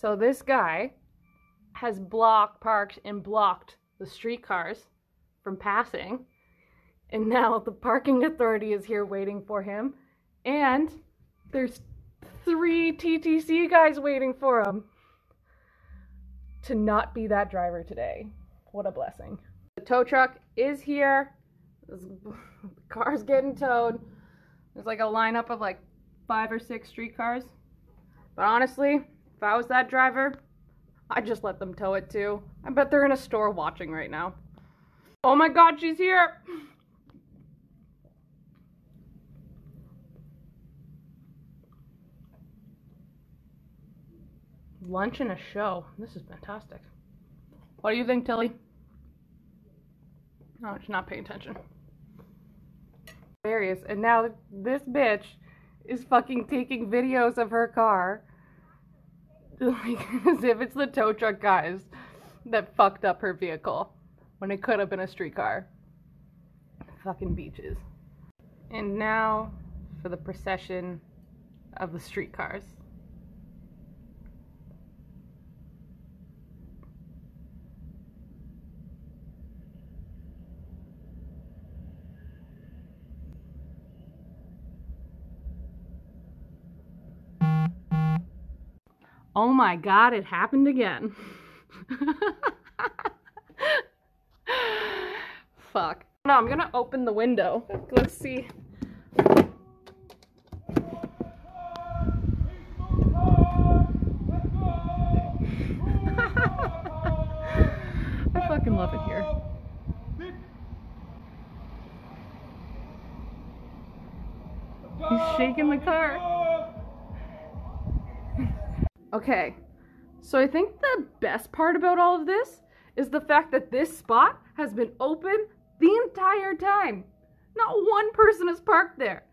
So this guy has blocked, parked, and blocked the streetcars from passing. And now the parking authority is here waiting for him. And there's three TTC guys waiting for him to not be that driver today. What a blessing. The tow truck is here. This car's getting towed. There's like a lineup of like five or six streetcars. But honestly, if I was that driver, I'd just let them tow it too. I bet they're in a store watching right now. Oh my god, she's here! Lunch and a show. This is fantastic. What do you think, Tilly? Oh, she's not paying attention. Hilarious. And now this bitch is fucking taking videos of her car. Like, as if it's the tow truck guys that fucked up her vehicle when it could have been a streetcar. Fucking beaches. And now for the procession of the streetcars. Oh my god, it happened again. Fuck. No, I'm gonna open the window. Let's see. I fucking love it here. He's shaking the car. Okay, so I think the best part about all of this is the fact that this spot has been open the entire time. Not one person has parked there.